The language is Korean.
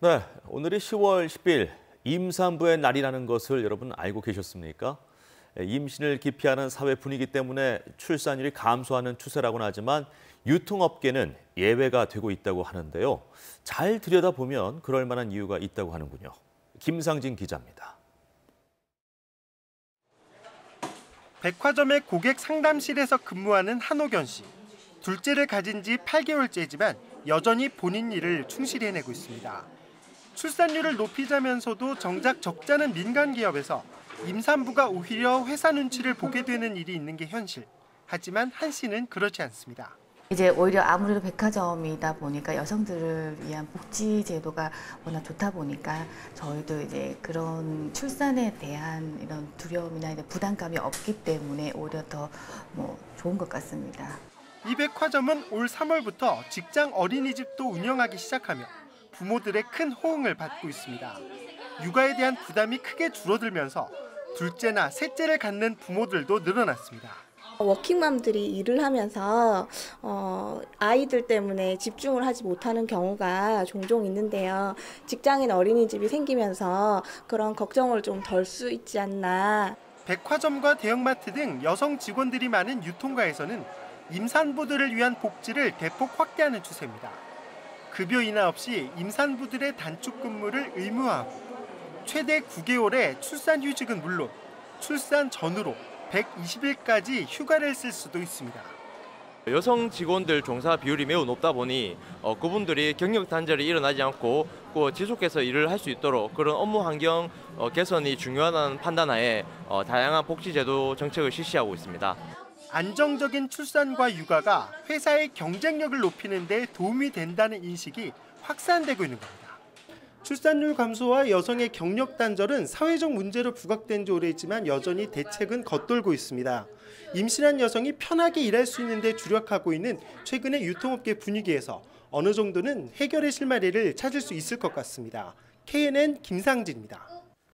네, 오늘이 10월 10일 임산부의 날이라는 것을 여러분 알고 계셨습니까? 예, 임신을 기피하는 사회 분위기 때문에 출산율이 감소하는 추세라고는 하지만 유통업계는 예외가 되고 있다고 하는데요. 잘 들여다보면 그럴 만한 이유가 있다고 하는군요. 김상진 기자입니다. 백화점의 고객 상담실에서 근무하는 한옥연 씨. 둘째를 가진 지 8개월째지만 여전히 본인 일을 충실히 해내고 있습니다. 출산율을 높이자면서도 정작 적자는 민간 기업에서 임산부가 오히려 회사 눈치를 보게 되는 일이 있는 게 현실. 하지만 한 씨는 그렇지 않습니다. 이제 오히려 아무래도 백화점이다 보니까 여성들을 위한 복지 제도가 워낙 좋다 보니까 저희도 이제 그런 출산에 대한 이런 두려움이나 이런 부담감이 없기 때문에 오히려 더 뭐 좋은 것 같습니다. 이 백화점은 올 3월부터 직장 어린이집도 운영하기 시작하며 부모들의 큰 호응을 받고 있습니다. 육아에 대한 부담이 크게 줄어들면서 둘째나 셋째를 갖는 부모들도 늘어났습니다. 워킹맘들이 일을 하면서 어, 아이들 때문에 집중을 하지 못하는 경우가 종종 있는데요. 직장인 어린이집이 생기면서 그런 걱정을 좀 덜 수 있지 않나. 백화점과 대형마트 등 여성 직원들이 많은 유통가에서는 임산부들을 위한 복지를 대폭 확대하는 추세입니다. 급여 인하 없이 임산부들의 단축 근무를 의무화하고 최대 9개월의 출산 휴직은 물론 출산 전후로 120일까지 휴가를 쓸 수도 있습니다. 여성 직원들 종사 비율이 매우 높다 보니 어, 그분들이 경력 단절이 일어나지 않고 그 지속해서 일을 할 수 있도록 그런 업무 환경 어, 개선이 중요하다는 판단하에 어, 다양한 복지제도 정책을 실시하고 있습니다. 안정적인 출산과 육아가 회사의 경쟁력을 높이는 데 도움이 된다는 인식이 확산되고 있는 겁니다. 출산율 감소와 여성의 경력 단절은 사회적 문제로 부각된 지 오래있지만 여전히 대책은 겉돌고 있습니다. 임신한 여성이 편하게 일할 수 있는 데 주력하고 있는 최근의 유통업계 분위기에서 어느 정도는 해결의 실마리를 찾을 수 있을 것 같습니다. KNN 김상진입니다.